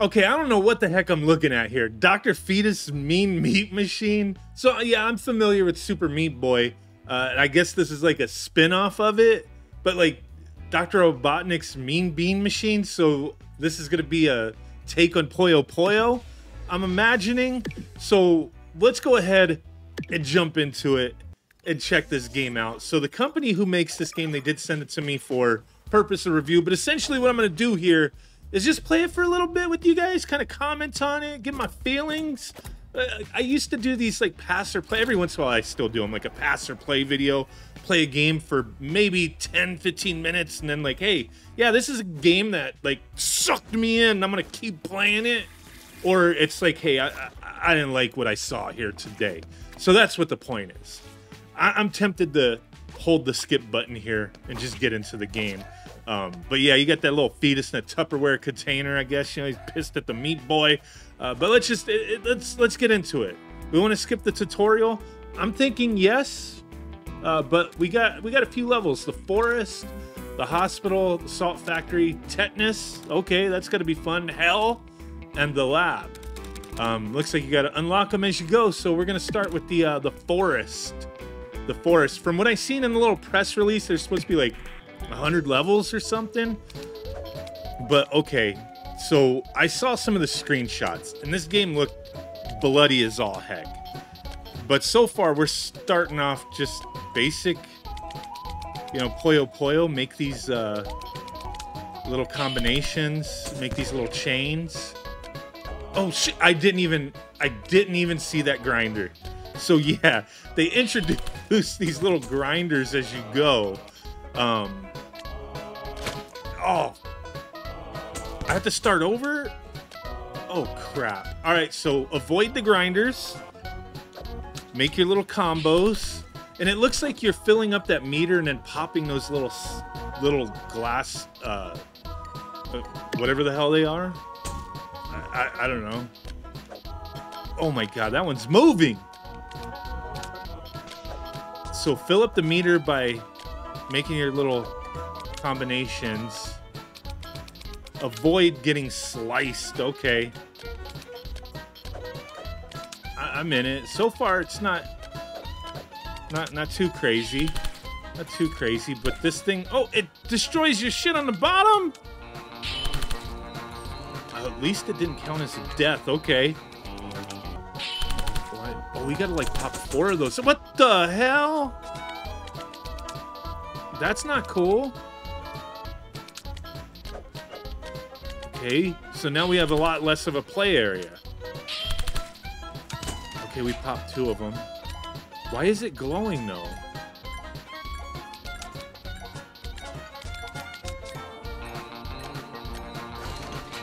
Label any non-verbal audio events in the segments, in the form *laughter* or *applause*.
Okay, I don't know what the heck I'm looking at here. Dr. Fetus Mean Meat Machine. So yeah, I'm familiar with Super Meat Boy. Uh, I guess this is like a spin-off of it, but like Dr. Robotnik's Mean Bean Machine. So this is gonna be a take on Puyo Puyo, I'm imagining. So let's go ahead and jump into it and check this game out. So the company who makes this game, they did send it to me for purpose of review. But essentially, what I'm gonna do here is just play it for a little bit with you guys, kind of comment on it, get my feelings. Uh, I used to do these like pass or play every once in a while. I still do them like a pass or play video, play a game for maybe 10, 15 minutes, and then like, hey, yeah, this is a game that like sucked me in. I'm gonna keep playing it, or it's like, hey, I, I, I didn't like what I saw here today. So that's what the point is. I, I'm tempted to hold the skip button here and just get into the game. Um, but yeah, you got that little fetus in a Tupperware container. I guess you know he's pissed at the meat boy. Uh, but let's just it, it, let's let's get into it. We want to skip the tutorial. I'm thinking yes, uh, but we got we got a few levels: the forest, the hospital, the salt factory, tetanus. Okay, that's gonna be fun. Hell, and the lab. Um, looks like you got to unlock them as you go. So we're gonna start with the uh, the forest. The forest. From what I seen in the little press release, there's supposed to be like 100 levels or something. But okay, so I saw some of the screenshots, and this game looked bloody as all heck. But so far, we're starting off just basic, you know, Puyo Puyo, make these uh, little combinations, make these little chains. Oh shit, I didn't even, I didn't even see that grinder. So yeah, they *laughs* introduce these little grinders as you go. Um, oh, I have to start over? Oh, crap. All right, so avoid the grinders. Make your little combos. And it looks like you're filling up that meter and then popping those little little glass, uh, uh, whatever the hell they are. I, I, I don't know. Oh my god, that one's moving! So fill up the meter by making your little combinations. Avoid getting sliced. Okay. I am in it. So far, it's not, not, not too crazy. Not too crazy, but this thing... Oh, it destroys your shit on the bottom? at least it didn't count as a death. Okay. What? Oh, we gotta, like, pop four of those. What the hell? That's not cool. Okay, so now we have a lot less of a play area. Okay, we popped two of them. Why is it glowing, though?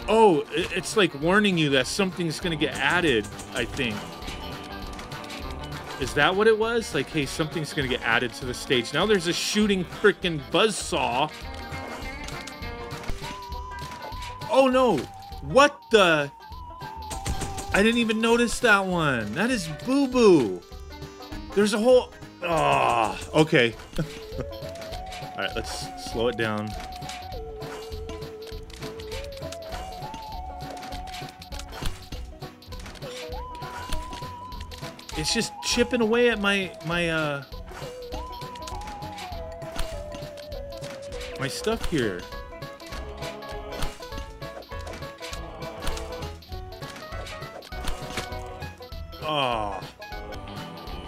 Oh, it's like warning you that something's gonna get added, I think. Is that what it was? Like, hey, something's gonna get added to the stage. Now there's a shooting freaking buzzsaw. Oh no! What the? I didn't even notice that one. That is boo boo. There's a whole. Ah, oh, okay. *laughs* All right, let's slow it down. It's just chipping away at my my uh my stuff here. Oh.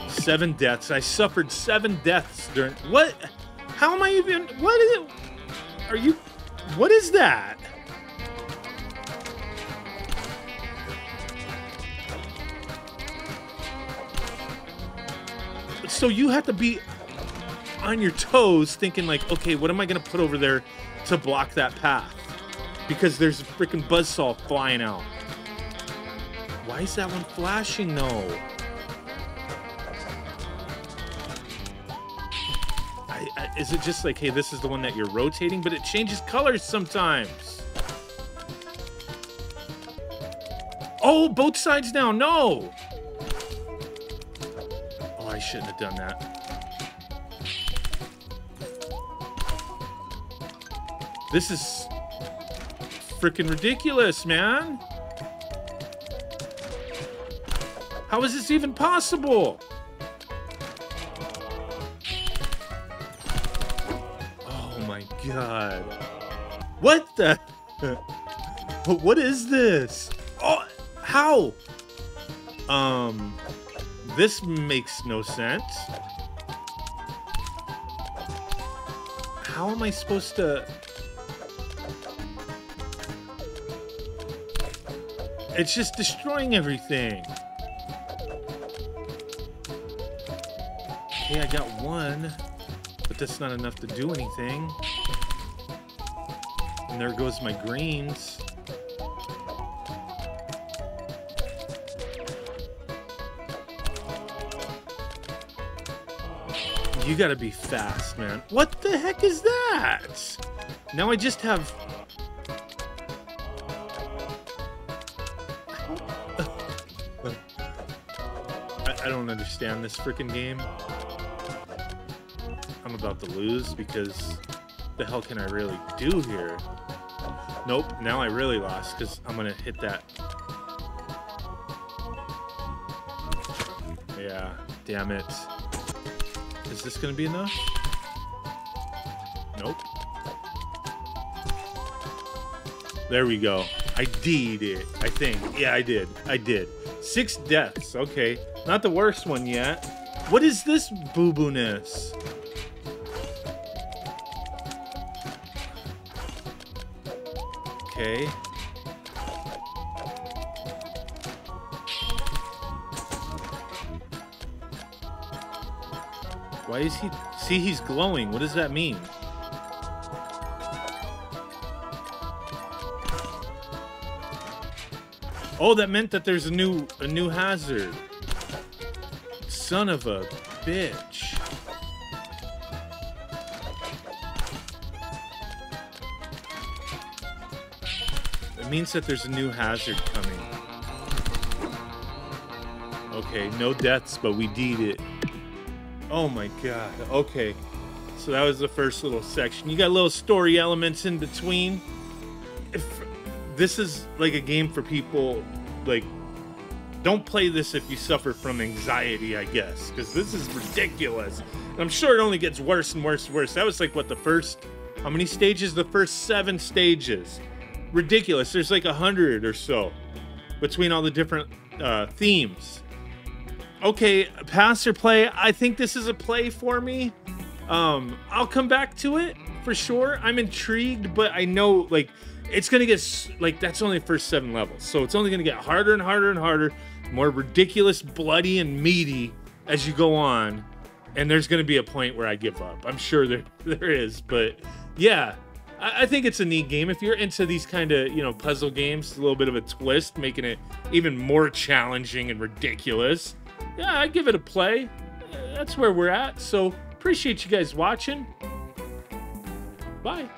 Seven deaths. I suffered seven deaths during what? How am I even what is it? Are you what is that? So you have to be on your toes thinking like, okay, what am I going to put over there to block that path? Because there's a freaking buzzsaw flying out. Why is that one flashing though? I, I, is it just like, hey, this is the one that you're rotating? But it changes colors sometimes. Oh, both sides now. No. Oh, I shouldn't have done that. This is freaking ridiculous, man. How is this even possible? Oh my god. What the? *laughs* what is this? Oh, how? Um, this makes no sense. How am I supposed to... It's just destroying everything. Okay, I got one, but that's not enough to do anything. And there goes my greens. You gotta be fast, man. What the heck is that? Now I just have... *laughs* I, I don't understand this freaking game. I'm about to lose because the hell can I really do here? Nope, now I really lost because I'm gonna hit that. Yeah, damn it. Is this gonna be enough? Nope. There we go. I did it, I think. Yeah, I did. I did. Six deaths. Okay. Not the worst one yet. What is this boo-boo-ness? Okay. Why is he... See, he's glowing. What does that mean? Oh, that meant that there's a new a new hazard. Son of a bitch. Means that there's a new hazard coming. Okay, no deaths, but we did it. Oh my god. Okay. So that was the first little section. You got little story elements in between. If this is like a game for people like don't play this if you suffer from anxiety, I guess, because this is ridiculous. And I'm sure it only gets worse and worse and worse. That was like what the first how many stages? The first seven stages. Ridiculous. There's like a hundred or so between all the different uh, themes. Okay, pass or play. I think this is a play for me. Um, I'll come back to it for sure. I'm intrigued, but I know like it's gonna get like that's only the first seven levels, so it's only gonna get harder and harder and harder, more ridiculous, bloody, and meaty as you go on. And there's gonna be a point where I give up. I'm sure there *laughs* there is, but yeah, I, I think it's a neat game if you're into these kind of you know puzzle games. A little bit of a twist, making it even more challenging and ridiculous. Yeah, I give it a play. That's where we're at. So appreciate you guys watching. Bye.